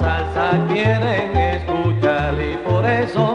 salsa quieren escuchar y por eso